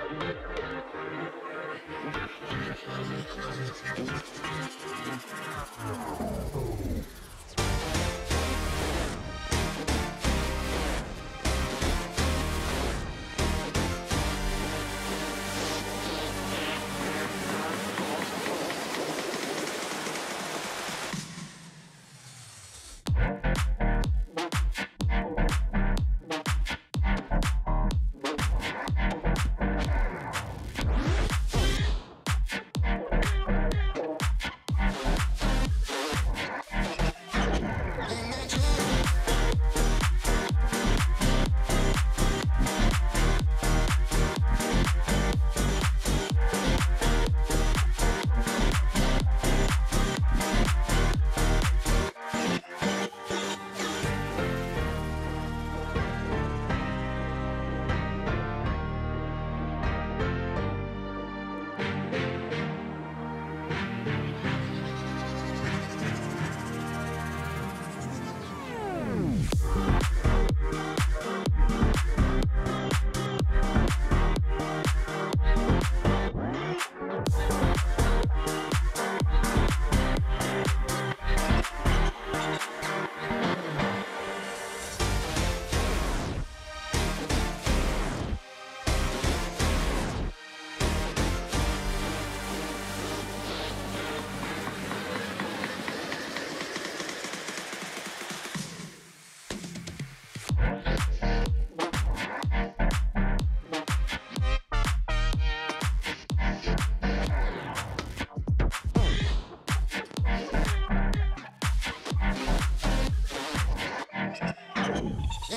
Thank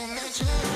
in the truth.